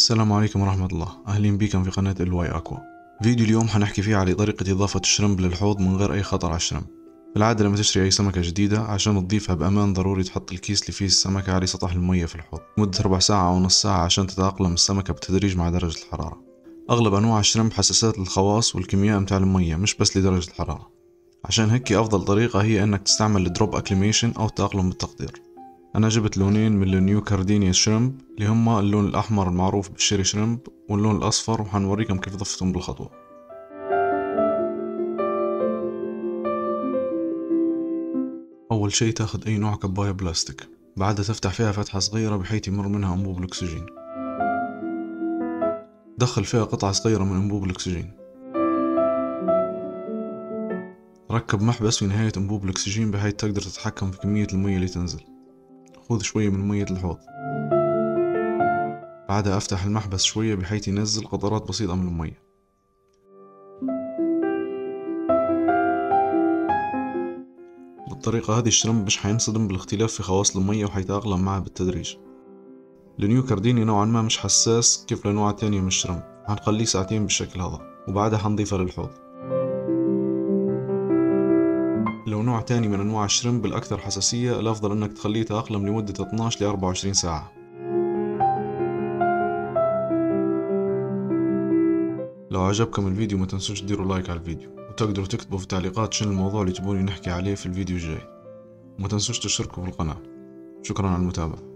السلام عليكم ورحمة الله. أهلين بكم في قناة الواي أكوا. فيديو اليوم حنحكي فيه على طريقة إضافة ال shrimp للحوض من غير أي خطر على ال shrimp. بالعادة لما تشتري أي سمكة جديدة عشان تضيفها بأمان ضروري تحط الكيس اللي فيه السمكة على سطح المية في الحوض. مدة ربع ساعة أو نص ساعة عشان تتأقلم السمكة بالتدريج مع درجة الحرارة. أغلب أنواع ال shrimp حساسات للخواص والكيمياء متاع المية مش بس لدرجة الحرارة. عشان هيك أفضل طريقة هي إنك تستعمل ال drip acclimation أو التأقلم بالتقدير. أنا جبت لونين من ال Neocaridina shrimp اللي هما اللون الأحمر المعروف بال cherry shrimp واللون الأصفر وحنوريكم كيف ضفتهم بالخطوة. أول شي تاخد أي نوع كباية بلاستيك بعدها تفتح فيها فتحة صغيرة بحيث يمر منها أنبوب الأكسجين. دخل فيها قطعة صغيرة من أنبوب الأكسجين. ركب محبس في نهاية أنبوب الأكسجين بحيث تقدر تتحكم في كمية المية اللي تنزل. خذ شوية من مية الحوض. بعدها أفتح المحبس شوية بحيث ينزل قطرات بسيطة من المية. بالطريقة هذه الشرمب مش حينصدم بالاختلاف في خواص المية وحيتأقلم معها بالتدريج. النيو كارديني نوعا ما مش حساس كيف لأنواع تانية من الشرمب حنخليه ساعتين بالشكل هذا وبعدها حنضيفها للحوض. نوع تاني من أنواع الشرمب الأكثر حساسية الأفضل أنك تخليه يتأقلم لمدة 12 ل 24 ساعة. لو عجبكم الفيديو ما تنسوش تديروا لايك على الفيديو وتقدروا تكتبوا في التعليقات شنو الموضوع اللي تبوني نحكي عليه في الفيديو الجاي. وما تنسوش تشتركوا في القناة. شكرا على المتابعة.